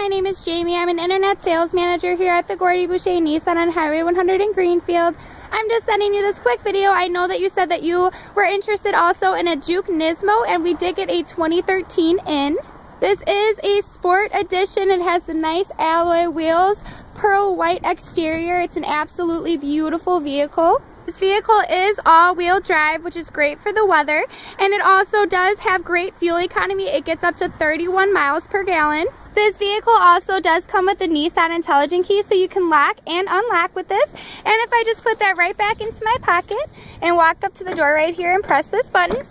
My name is Jamie. I'm an internet sales manager here at the Gordy Boucher Nissan on Highway 100 in Greenfield. I'm just sending you this quick video. I know that you said that you were interested also in a Juke Nismo and we did get a 2013 in. This is a sport edition. It has the nice alloy wheels, pearl white exterior. It's an absolutely beautiful vehicle. Vehicle is all-wheel drive, which is great for the weather, and it also does have great fuel economy. It gets up to 31 miles per gallon. This vehicle also does come with the Nissan Intelligent Key, so you can lock and unlock with this. And if I just put that right back into my pocket and walk up to the door right here and press this button,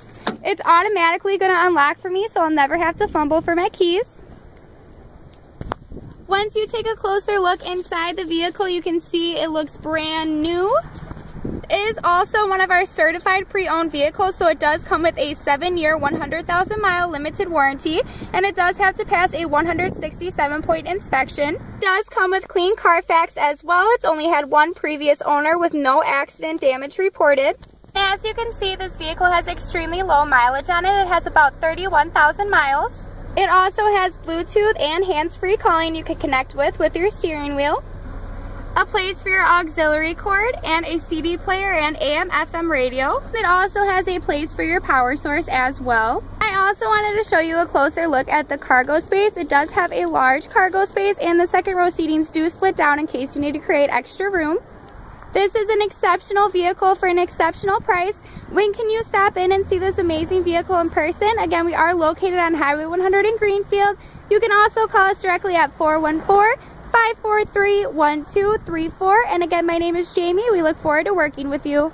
it's automatically going to unlock for me, so I'll never have to fumble for my keys. Once you take a closer look inside the vehicle, you can see it looks brand new is also one of our certified pre-owned vehicles, so it does come with a 7-year, 100,000 mile limited warranty, and it does have to pass a 167 point inspection. It does come with clean Carfax as well. It's only had one previous owner with no accident damage reported. As you can see, this vehicle has extremely low mileage on it. It has about 31,000 miles. It also has Bluetooth and hands-free calling you can connect with with your steering wheel a place for your auxiliary cord, and a CD player and AM FM radio. It also has a place for your power source as well. I also wanted to show you a closer look at the cargo space. It does have a large cargo space and the second row seatings do split down in case you need to create extra room. This is an exceptional vehicle for an exceptional price. When can you stop in and see this amazing vehicle in person? Again, we are located on Highway 100 in Greenfield. You can also call us directly at 414 543 1234. And again, my name is Jamie. We look forward to working with you.